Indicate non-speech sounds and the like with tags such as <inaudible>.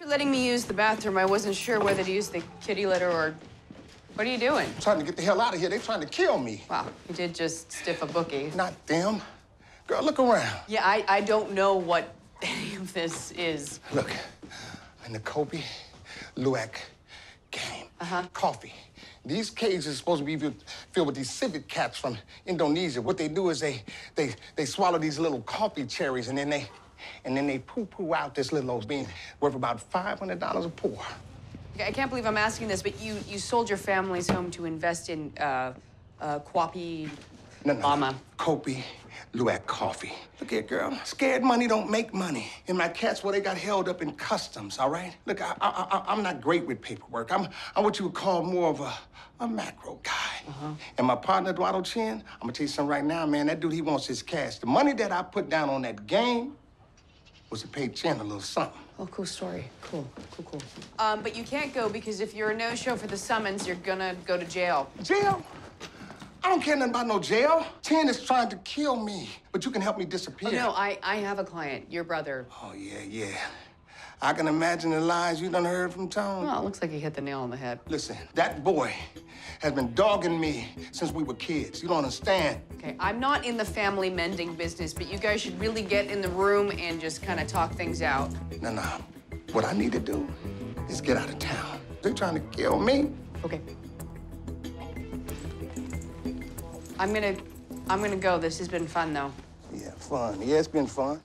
for letting me use the bathroom. I wasn't sure whether to use the kitty litter or. What are you doing? Trying to get the hell out of here. They're trying to kill me. Wow, you did just stiff a bookie. Not them. Girl, look around. Yeah, I, I don't know what <laughs> any of this is. Look, in the Kopi Luwak game. Uh-huh. Coffee. These cages are supposed to be filled- filled with these civet cats from Indonesia. What they do is they they they swallow these little coffee cherries and then they and then they poo-poo out this little old bean worth about five hundred dollars a pour. Okay, I can't believe I'm asking this, but you, you sold your family's home to invest in uh, uh, Quapi No, no, Llama. no. Kopi Luwak coffee. Look here, girl. Scared money don't make money. And my cats, well, they got held up in customs, all right? Look, I, I, I, I'm not great with paperwork. I'm, I'm what you would call more of a, a macro guy. And my partner, Eduardo Chin, I'm gonna tell you something right now, man. That dude, he wants his cash. The money that I put down on that game was to pay Chin a little something. Oh, cool story. Cool, cool, cool. Um, but you can't go because if you're a no-show for the summons, you're gonna go to jail. Jail? I don't care nothing about no jail. Chin is trying to kill me, but you can help me disappear. Oh, no, I, I have a client, your brother. Oh, yeah, yeah. I can imagine the lies you done heard from Tone. Well, it looks like he hit the nail on the head. Listen, that boy has been dogging me since we were kids. You don't understand. Okay, I'm not in the family mending business, but you guys should really get in the room and just kind of talk things out. No, no. What I need to do is get out of town. They're trying to kill me. Okay. I'm gonna, I'm gonna go. This has been fun, though. Yeah, fun. Yeah, it's been fun.